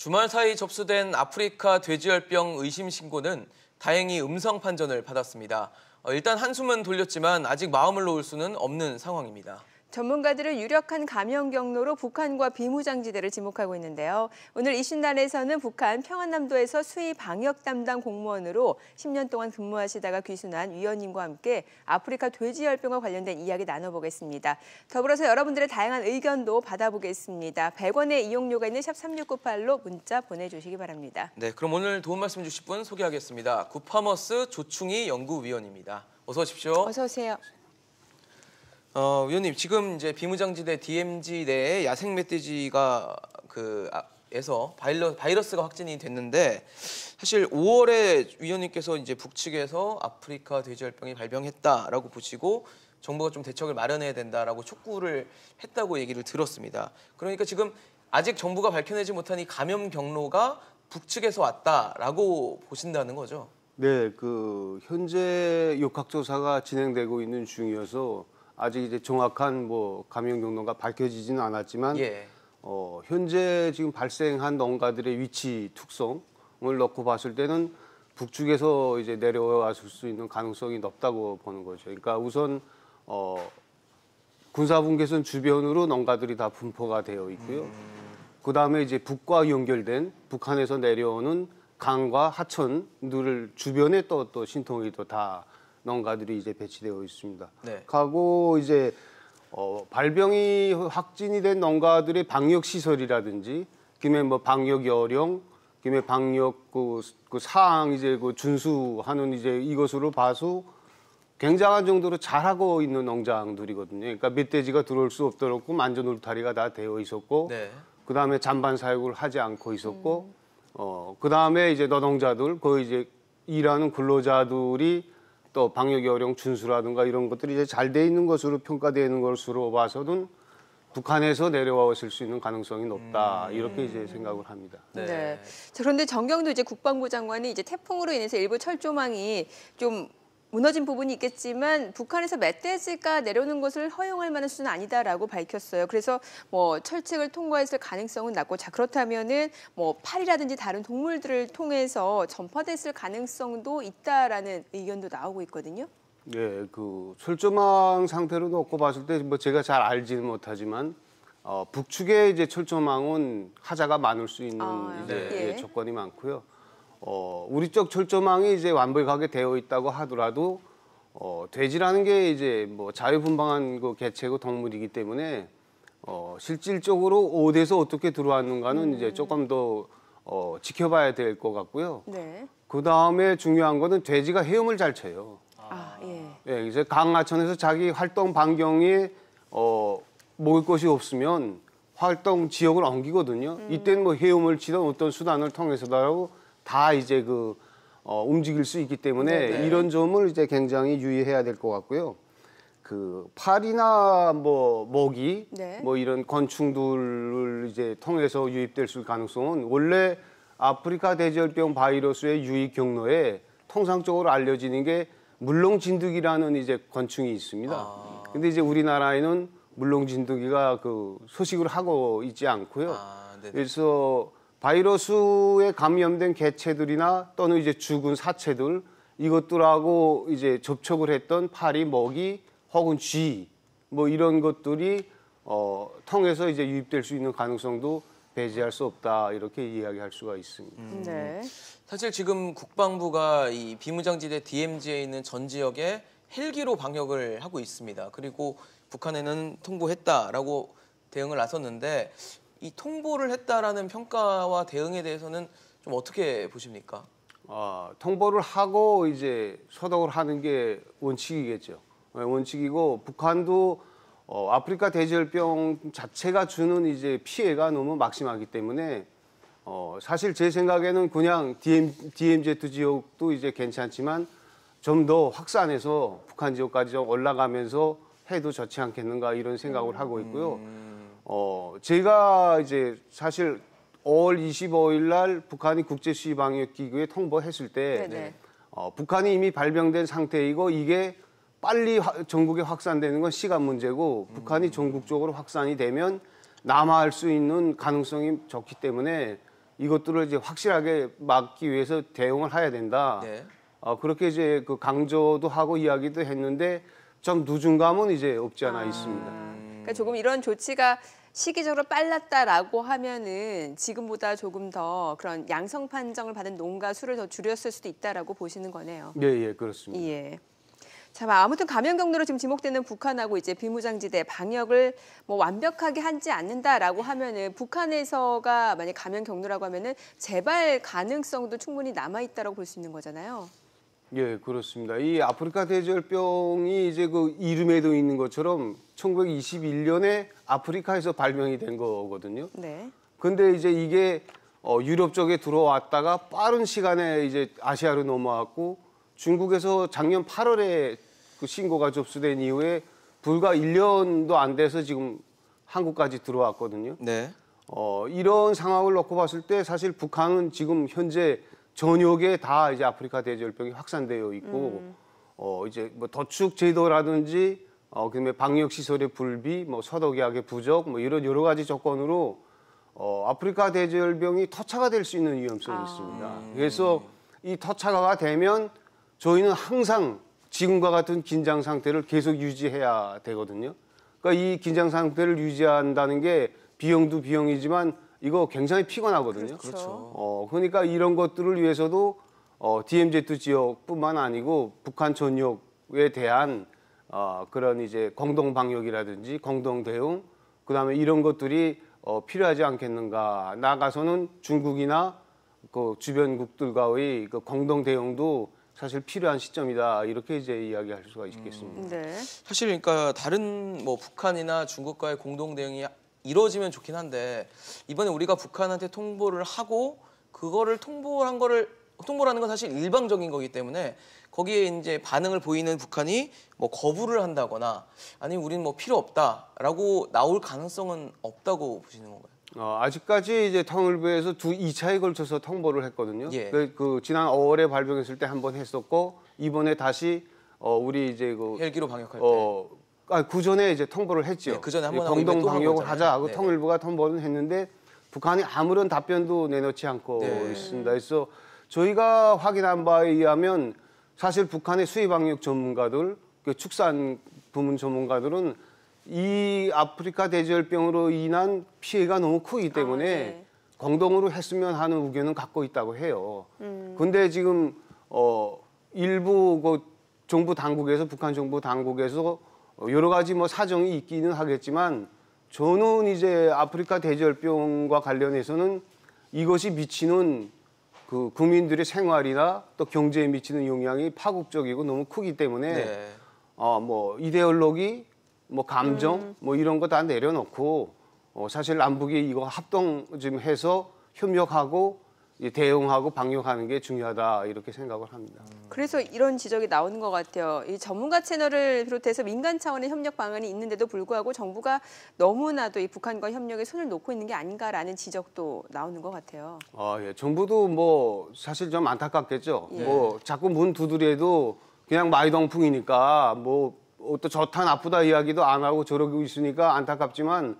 주말 사이 접수된 아프리카 돼지열병 의심 신고는 다행히 음성 판정을 받았습니다. 어, 일단 한숨은 돌렸지만 아직 마음을 놓을 수는 없는 상황입니다. 전문가들은 유력한 감염 경로로 북한과 비무장지대를 지목하고 있는데요. 오늘 이 신단에서는 북한 평안남도에서 수의 방역 담당 공무원으로 10년 동안 근무하시다가 귀순한 위원님과 함께 아프리카 돼지열병과 관련된 이야기 나눠보겠습니다. 더불어서 여러분들의 다양한 의견도 받아보겠습니다. 100원의 이용료가 있는 샵 3698로 문자 보내주시기 바랍니다. 네, 그럼 오늘 도움 말씀 주실 분 소개하겠습니다. 구파머스 조충희 연구위원입니다. 어서 오십시오. 어서 오세요. 어, 위원님 지금 이제 비무장지대 DMZ 내에 야생 멧돼지가 그 아, 에서 바이러, 바이러스가 확진이 됐는데 사실 5월에 위원님께서 이제 북측에서 아프리카 돼지열병이 발병했다라고 보시고 정부가 좀 대책을 마련해야 된다라고 촉구를 했다고 얘기를 들었습니다. 그러니까 지금 아직 정부가 밝혀내지 못한 이 감염 경로가 북측에서 왔다라고 보신다는 거죠. 네, 그 현재 역학조사가 진행되고 있는 중이어서 아직 이제 정확한 뭐 감염 경로가 밝혀지지는 않았지만 예. 어, 현재 지금 발생한 농가들의 위치 특성을 놓고 봤을 때는 북쪽에서 이제 내려왔을 수 있는 가능성이 높다고 보는 거죠. 그러니까 우선 어, 군사분계선 주변으로 농가들이 다 분포가 되어 있고요. 그 다음에 이제 북과 연결된 북한에서 내려오는 강과 하천들을 주변에 또 또 신통이 또다 농가들이 이제 배치되어 있습니다. 네. 하고 이제 어, 발병이 확진이 된 농가들의 방역 시설이라든지 김에 뭐 방역 여령, 김에 방역 그, 그 사항 이제 그 준수하는 이제 이것으로 봐서 굉장한 정도로 잘하고 있는 농장들이거든요. 그러니까 멧돼지가 들어올 수 없도록 만전 울타리가 다 되어 있었고, 네. 그 다음에 잔반 사육을 하지 않고 있었고, 어, 그 다음에 이제 노동자들, 그 이제 일하는 근로자들이 또 방역 요령 준수라든가 이런 것들이 이제 잘 돼 있는 것으로 평가되는 것으로 봐서는 북한에서 내려왔을 수 있는 가능성이 높다 이렇게 이제 생각을 합니다. 네. 네. 자, 그런데 정경도 이제 국방부 장관이 이제 태풍으로 인해서 일부 철조망이 좀 무너진 부분이 있겠지만 북한에서 멧돼지가 내려오는 것을 허용할 만한 수는 아니다라고 밝혔어요. 그래서 뭐 철책을 통과했을 가능성은 낮고 자 그렇다면은 뭐 파리라든지 다른 동물들을 통해서 전파됐을 가능성도 있다라는 의견도 나오고 있거든요. 예, 그 철조망 상태로 놓고 봤을 때 뭐 제가 잘 알지는 못하지만 어, 북측에 이제 철조망은 하자가 많을 수 있는 아, 이제 네. 예, 조건이 많고요. 어, 우리 쪽 철조망이 이제 완벽하게 되어 있다고 하더라도 어, 돼지라는 게 이제 뭐 자유분방한 그 개체고 동물이기 때문에 어, 실질적으로 어디서 어떻게 들어왔는가는 이제 조금 더 어, 지켜봐야 될 것 같고요. 네. 그 다음에 중요한 거는 돼지가 헤엄을 잘 쳐요. 아, 예. 예, 이제 강하천에서 자기 활동 반경에 어, 먹을 것이 없으면 활동 지역을 옮기거든요. 이때는 뭐 헤엄을 치던 어떤 수단을 통해서라도 다 이제 그 어, 움직일 수 있기 때문에 네네. 이런 점을 이제 굉장히 유의해야 될 것 같고요. 그 파리나 뭐 모기 네. 뭐 이런 건충들을 이제 통해서 유입될 수 가능성은 원래 아프리카 돼지열병 바이러스의 유입 경로에 통상적으로 알려지는 게 물렁진드기라는 이제 건충이 있습니다. 아. 근데 이제 우리나라에는 물렁진드기가 그 소식을 하고 있지 않고요. 아, 네. 그래서 바이러스에 감염된 개체들이나 또는 이제 죽은 사체들 이것들하고 이제 접촉을 했던 파리, 먹이 혹은 쥐 뭐 이런 것들이 어, 통해서 이제 유입될 수 있는 가능성도 배제할 수 없다 이렇게 이야기할 수가 있습니다. 네. 사실 지금 국방부가 이 비무장지대 DMZ에 있는 전 지역에 헬기로 방역을 하고 있습니다. 그리고 북한에는 통보했다라고 대응을 나섰는데 이 통보를 했다라는 평가와 대응에 대해서는 좀 어떻게 보십니까? 어, 통보를 하고 이제 소독을 하는 게 원칙이겠죠. 네, 원칙이고 북한도 어, 아프리카 돼지열병 자체가 주는 이제 피해가 너무 막심하기 때문에 어, 사실 제 생각에는 그냥 DM, DMZ 지역도 이제 괜찮지만 좀 더 확산해서 북한 지역까지 좀 올라가면서 해도 좋지 않겠는가 이런 생각을 하고 있고요. 어, 제가 이제 사실 5월 25일 날 북한이 국제시 방역기구에 통보했을 때 네네. 어, 북한이 이미 발병된 상태이고 이게 빨리 화- 전국에 확산되는 건 시간 문제고 북한이 전국적으로 확산이 되면 남아할 수 있는 가능성이 적기 때문에 이것들을 이제 확실하게 막기 위해서 대응을 해야 된다. 네. 어, 그렇게 이제 그 강조도 하고 이야기도 했는데 좀 누중감은 이제 없지 않아 있습니다. 그러니까 조금 이런 조치가 시기적으로 빨랐다라고 하면은 지금보다 조금 더 그런 양성 판정을 받은 농가 수를 더 줄였을 수도 있다라고 보시는 거네요. 예, 예, 그렇습니다. 예. 자, 아무튼 감염 경로로 지금 지목되는 북한하고 이제 비무장지대 방역을 뭐 완벽하게 하지 않는다라고 하면은 북한에서가 만약 감염 경로라고 하면은 재발 가능성도 충분히 남아 있다라고 볼 수 있는 거잖아요. 예, 그렇습니다. 이 아프리카 대절병이 이제 그 이름에도 있는 것처럼 1921년에 아프리카에서 발명이 된 거거든요. 네. 근데 이제 이게 어, 유럽 쪽에 들어왔다가 빠른 시간에 이제 아시아로 넘어왔고 중국에서 작년 8월에 그 신고가 접수된 이후에 불과 1년도 안 돼서 지금 한국까지 들어왔거든요. 네. 어, 이런 상황을 놓고 봤을 때 사실 북한은 지금 현재 전역에 다 이제 아프리카 대절병이 확산되어 있고 어, 이제 뭐 더축 제도라든지 어, 그다음에 방역 시설의 불비, 뭐 서독약의 부족, 뭐 이런 여러 가지 조건으로 어, 아프리카 대절병이 터차가 될 수 있는 위험성이 아. 있습니다. 그래서 이 터차가 되면 저희는 항상 지금과 같은 긴장 상태를 계속 유지해야 되거든요. 그러니까 이 긴장 상태를 유지한다는 게 비용도 비용이지만 이거 굉장히 피곤하거든요. 그렇죠. 어, 그러니까 이런 것들을 위해서도 어, DMZ 지역뿐만 아니고 북한 전역에 대한 어, 그런 이제 공동 방역이라든지 공동 대응, 그다음에 이런 것들이 어, 필요하지 않겠는가. 나가서는 중국이나 그 주변국들과의 그 공동 대응도 사실 필요한 시점이다. 이렇게 이제 이야기할 수가 있겠습니다. 네. 사실 그러니까 다른 뭐 북한이나 중국과의 공동 대응이 이루어지면 좋긴 한데 이번에 우리가 북한한테 통보를 하고 그거를 통보한 거를 통보라는 건 사실 일방적인 거기 때문에 거기에 이제 반응을 보이는 북한이 뭐 거부를 한다거나 아니면 우리는 뭐 필요 없다라고 나올 가능성은 없다고 보시는 건가요? 어, 아직까지 이제 통일부에서 두 2차에 걸쳐서 통보를 했거든요. 예. 그, 그 지난 5월에 발병했을 때 한 번 했었고 이번에 다시 어, 우리 이제 그 헬기로 방역할 때. 어, 아, 그 전에 이제 통보를 했죠. 네, 그 전에 한번 공동 방역을. 하자 하고 네. 통일부가 통보를 했는데 북한이 아무런 답변도 내놓지 않고 네. 있습니다. 그래서 저희가 확인한 바에 의하면 사실 북한의 수의 방역 전문가들, 그 축산 부문 전문가들은 이 아프리카 대절병으로 인한 피해가 너무 크기 때문에 네. 공동으로 했으면 하는 의견은 갖고 있다고 해요. 근데 지금 어 일부 그 정부 당국에서 북한 정부 당국에서 어, 여러 가지 뭐 사정이 있기는 하겠지만 저는 이제 아프리카 대절병과 관련해서는 이것이 미치는 그 국민들의 생활이나 또 경제에 미치는 영향이 파국적이고 너무 크기 때문에 네. 어뭐 이데올로기 뭐 감정 뭐 이런 거 다 내려놓고 어 사실 남북이 이거 합동 좀 해서 협력하고 이 대응하고 방역하는 게 중요하다 이렇게 생각을 합니다. 그래서 이런 지적이 나오는 것 같아요. 이 전문가 채널을 비롯해서 민간 차원의 협력 방안이 있는데도 불구하고 정부가 너무나도 이 북한과 협력에 손을 놓고 있는 게 아닌가라는 지적도 나오는 것 같아요. 아, 예. 정부도 뭐 사실 좀 안타깝겠죠. 예. 뭐 자꾸 문 두드려도 그냥 마이동풍이니까 뭐또 좋다 나쁘다 이야기도 안 하고 저러고 있으니까 안타깝지만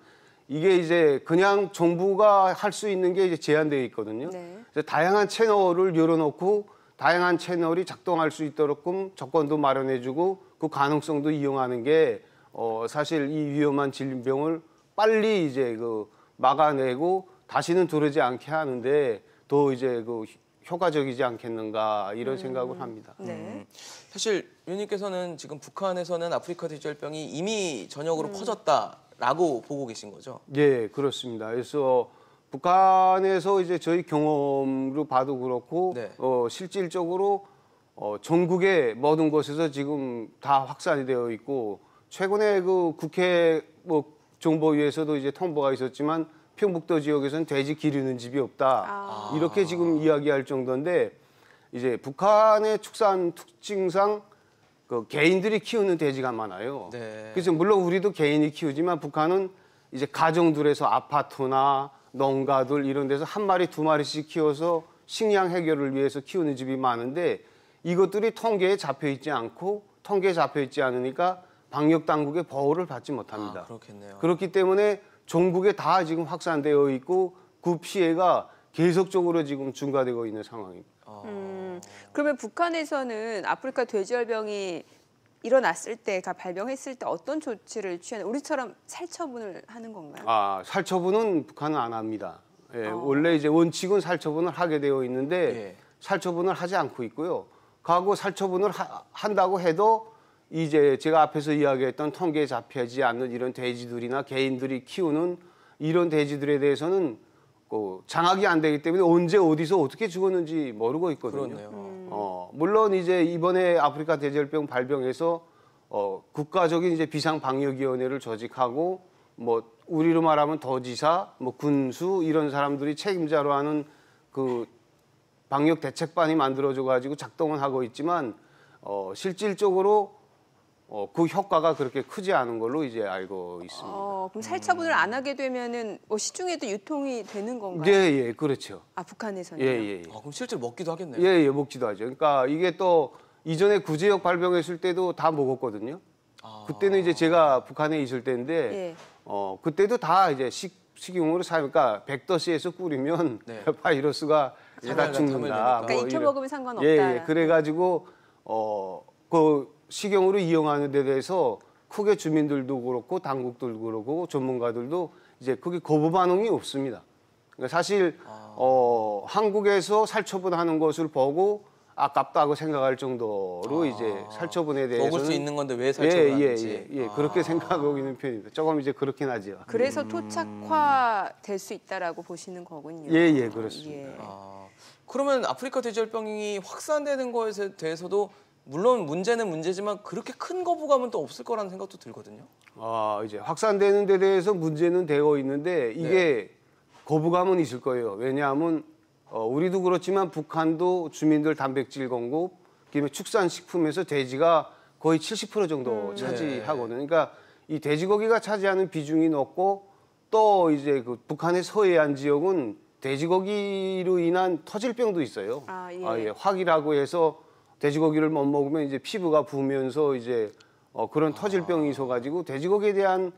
이게 이제 그냥 정부가 할 수 있는 게 이제 제한되어 있거든요. 네. 그래서 다양한 채널을 열어놓고 다양한 채널이 작동할 수 있도록끔 조건도 마련해주고 그 가능성도 이용하는 게 어, 사실 이 위험한 질병을 빨리 이제 그 막아내고 다시는 들어오지 않게 하는데 더 이제 그 효과적이지 않겠는가 이런 생각을 합니다. 네. 음. 사실 위원님께서는 지금 북한에서는 아프리카 대절병이 이미 전역으로 퍼졌다 라고 보고 계신 거죠? 예, 그렇습니다. 그래서 북한에서 이제 저희 경험으로 봐도 그렇고 네. 어, 실질적으로 어, 전국의 모든 곳에서 지금 다 확산이 되어 있고 최근에 그 국회 뭐 정보위에서도 이제 통보가 있었지만 평북도 지역에서는 돼지 기르는 집이 없다 아. 이렇게 지금 이야기할 정도인데 이제 북한의 축산 특징상 그 개인들이 키우는 돼지가 많아요. 네. 그래서 물론 우리도 개인이 키우지만 북한은 이제 가정들에서 아파트나 농가들 이런 데서 한 마리 두 마리씩 키워서 식량 해결을 위해서 키우는 집이 많은데 이것들이 통계에 잡혀 있지 않고 통계에 잡혀 있지 않으니까 방역 당국의 보호를 받지 못합니다. 아, 그렇겠네요. 그렇기 때문에 전국에 다 지금 확산되어 있고 그 피해가 계속적으로 지금 증가되고 있는 상황입니다. 음, 그러면 북한에서는 아프리카 돼지열병이 일어났을 때, 가 발병했을 때 어떤 조치를 취하는? 우리처럼 살처분을 하는 건가요? 아, 살처분은 북한은 안 합니다. 예, 어. 원래 이제 원칙은 살처분을 하게 되어 있는데 예. 살처분을 하지 않고 있고요. 과거 살처분을 하- 한다고 해도 이제 제가 앞에서 이야기했던 통계에 잡히지 않는 이런 돼지들이나 개인들이 키우는 이런 돼지들에 대해서는 그 장악이 안 되기 때문에 언제 어디서 어떻게 죽었는지 모르고 있거든요. 그렇네요. 어, 물론 이제 이번에 아프리카 돼지열병 발병해서 어, 국가적인 이제 비상 방역 위원회를 조직하고 뭐 우리로 말하면 도지사, 뭐 군수 이런 사람들이 책임자로 하는 그 방역 대책반이 만들어져 가지고 작동은 하고 있지만 어, 실질적으로 어, 그 효과가 그렇게 크지 않은 걸로 이제 알고 있습니다. 어, 그럼 살처분을 안 하게 되면은 뭐 시중에도 유통이 되는 건가요? 예, 예, 그렇죠. 아 북한에서는 예, 예, 예. 아, 그럼 실제로 먹기도 하겠네요. 예, 예, 먹지도 하죠. 그러니까 이게 또 이전에 구제역 발병했을 때도 다 먹었거든요. 아. 그때는 이제 제가 북한에 있을 때인데, 예. 어, 그때도 다 이제 식, 식용으로 사니까 100도씨에서 끓이면 네. 바이러스가 다 죽는다. 그러니까 익혀 이런- 먹으면 상관없다. 예, 예. 그래가지고, 어, 그 식용으로 이용하는 데 대해서 크게 주민들도 그렇고 당국들도 그렇고 전문가들도 이제 그게 거부 반응이 없습니다. 그러니까 사실 아. 어, 한국에서 살처분하는 것을 보고 아깝다고 생각할 정도로 이제 살처분에 대해서는 아. 먹을 수 있는 건데 왜 예, 살처분하는지. 예, 예, 예. 그렇게 생각하고 있는 편입니다. 조금 이제 그렇긴 하죠. 그래서 토착화 될 수 있다라고 보시는 거군요. 예, 예, 그렇습니다. 예. 아, 그러면 아프리카 돼지열병이 확산되는 거에 대해서도 물론 문제는 문제지만 그렇게 큰 거부감은 또 없을 거라는 생각도 들거든요. 아, 이제 확산되는 데 대해서 문제는 되어 있는데 이게 거부감은 있을 거예요. 왜냐하면 어, 우리도 그렇지만 북한도 주민들 단백질 공급, 그다음에 축산식품에서 돼지가 거의 70% 정도 차지하거든요. 그러니까 이 돼지고기가 차지하는 비중이 높고 또 이제 그 북한의 서해안 지역은 돼지고기로 인한 터질병도 있어요. 아, 예. 확이라고 해서 돼지고기를 못 먹으면 이제 피부가 부으면서 이제 어, 그런 터질병이 있어가지고 돼지고기에 대한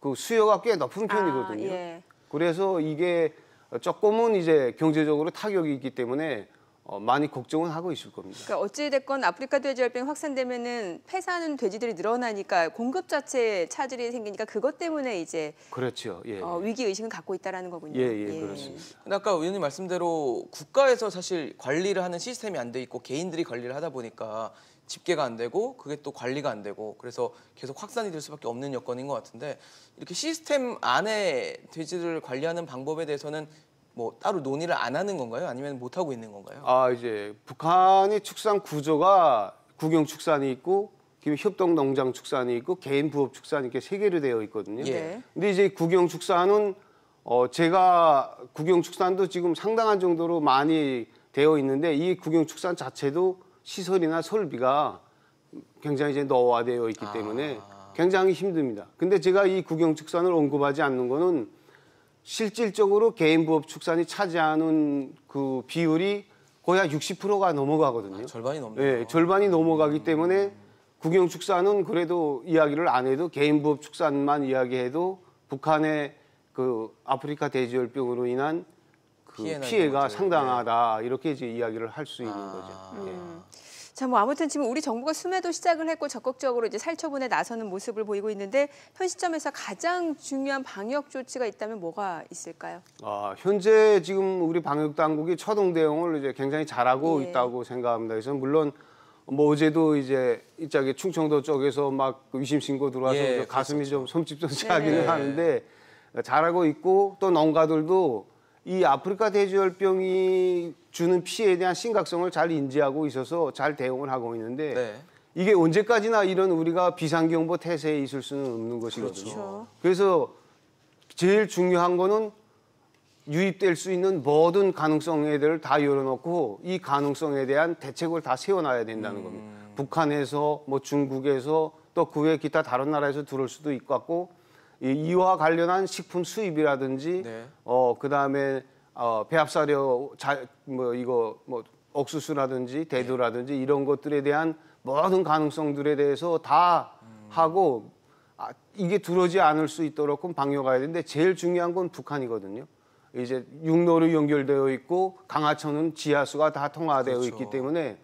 그 수요가 꽤 높은 편이거든요. 아, 예. 그래서 이게 조금은 이제 경제적으로 타격이 있기 때문에 어, 많이 걱정은 하고 있을 겁니다. 그러니까 어찌 됐건 아프리카 돼지열병 확산되면은 폐사하는 돼지들이 늘어나니까 공급 자체에 차질이 생기니까 그것 때문에 이제 그렇죠. 예. 어, 위기 의식은 갖고 있다라는 거군요. 예, 예, 그렇습니다. 근데 아까 의원님 말씀대로 국가에서 사실 관리를 하는 시스템이 안 돼 있고 개인들이 관리를 하다 보니까 집계가 안 되고 그게 또 관리가 안 되고 그래서 계속 확산이 될 수밖에 없는 여건인 것 같은데 이렇게 시스템 안에 돼지를 관리하는 방법에 대해서는 뭐 따로 논의를 안 하는 건가요? 아니면 못 하고 있는 건가요? 아 이제 북한의 축산 구조가 국영 축산이 있고 그다음에 협동 농장 축산이 있고 개인 부업 축산이 이렇게 세 개로 되어 있거든요. 예. 네. 근데 이제 국영 축산은 어 제가 국영 축산도 지금 상당한 정도로 많이 되어 있는데 이 국영 축산 자체도 시설이나 설비가 굉장히 이제 노화되어 있기 때문에 굉장히 힘듭니다. 근데 제가 이 국영 축산을 언급하지 않는 거는 실질적으로 개인 부업 축산이 차지하는 그 비율이 거의 한 60%가 넘어가거든요. 절반이 넘네요. 예, 절반이 넘어가기 때문에 국영 축산은 그래도 이야기를 안 해도 개인 부업 축산만 이야기해도 북한의 그 아프리카 돼지열병으로 인한 그 피해가. 상당하다 이렇게 이제 이야기를 할 수 있는 아. 거죠. 예. 자, 뭐 아무튼 지금 우리 정부가 숨에도 시작을 했고 적극적으로 이제 살처분에 나서는 모습을 보이고 있는데 현 시점에서 가장 중요한 방역 조치가 있다면 뭐가 있을까요? 아, 현재 지금 우리 방역 당국이 초동 대응을 이제 굉장히 잘하고 예. 있다고 생각합니다. 그래서 물론 뭐 어제도 이제 이쪽에 충청도 쪽에서 막그 의심 신고 들어와서 예, 저 가슴이 좀. 섬찟섬찟하기는 네. 하는데 잘하고 있고 또 농가들도 이 아프리카 돼지열병이 주는 피해에 대한 심각성을 잘 인지하고 있어서 잘 대응을 하고 있는데 네. 이게 언제까지나 이런 우리가 비상경보 태세에 있을 수는 없는 것이거든요. 그렇죠. 그래서 제일 중요한 거는 유입될 수 있는 모든 가능성에 대해서 다 열어놓고 이 가능성에 대한 대책을 다 세워놔야 된다는 겁니다. 북한에서 뭐 중국에서 또 그 외 기타 다른 나라에서 들어올 수도 있고 이와 관련한 식품 수입이라든지 네. 어 그다음에 어 배합사료 자, 뭐 이거 뭐 옥수수라든지 대두라든지 이런 것들에 대한 모든 가능성들에 대해서 다 하고 아, 이게 들어오지 않을 수 있도록 방역해야 되는데 제일 중요한 건 북한이거든요. 이제 육로로 연결되어 있고 강하천은 지하수가 다 통화되어 그렇죠. 있기 때문에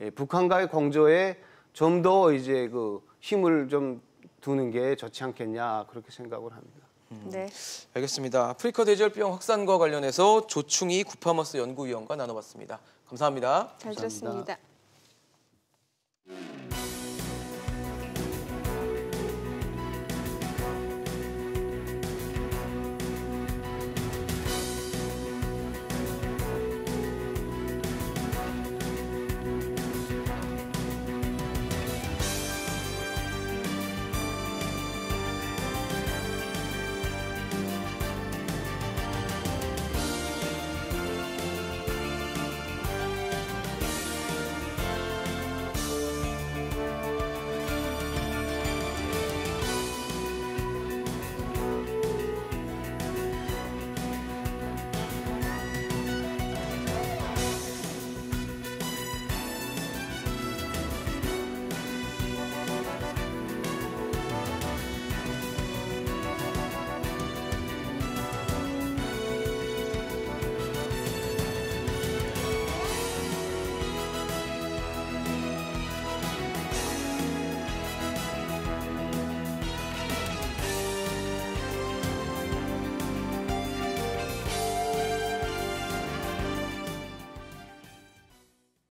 예, 북한과의 공조에 좀 더 이제 그 힘을 좀 두는 게 좋지 않겠냐 그렇게 생각을 합니다. 네. 알겠습니다. 아프리카 돼지열병 확산과 관련해서 조충희 구파머스 연구위원과 나눠봤습니다. 감사합니다. 잘 감사합니다. 들었습니다.